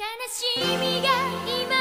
悲しみが今